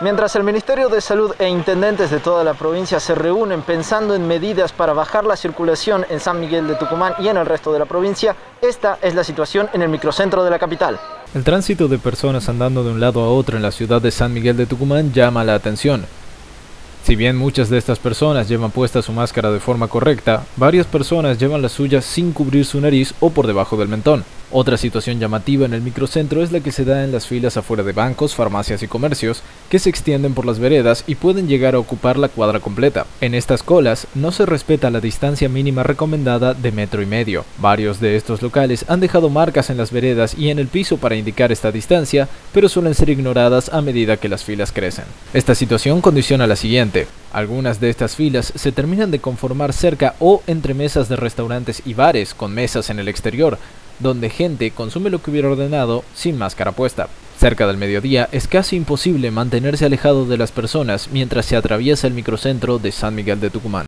Mientras el Ministerio de Salud e intendentes de toda la provincia se reúnen pensando en medidas para bajar la circulación en San Miguel de Tucumán y en el resto de la provincia, esta es la situación en el microcentro de la capital. El tránsito de personas andando de un lado a otro en la ciudad de San Miguel de Tucumán llama la atención. Si bien muchas de estas personas llevan puesta su máscara de forma correcta, varias personas llevan la suya sin cubrir su nariz o por debajo del mentón. Otra situación llamativa en el microcentro es la que se da en las filas afuera de bancos, farmacias y comercios, que se extienden por las veredas y pueden llegar a ocupar la cuadra completa. En estas colas no se respeta la distancia mínima recomendada de metro y medio. Varios de estos locales han dejado marcas en las veredas y en el piso para indicar esta distancia, pero suelen ser ignoradas a medida que las filas crecen. Esta situación condiciona la siguiente. Algunas de estas filas se terminan de conformar cerca o entre mesas de restaurantes y bares con mesas en el exterior, donde gente consume lo que hubiera ordenado sin máscara puesta. Cerca del mediodía es casi imposible mantenerse alejado de las personas mientras se atraviesa el microcentro de San Miguel de Tucumán.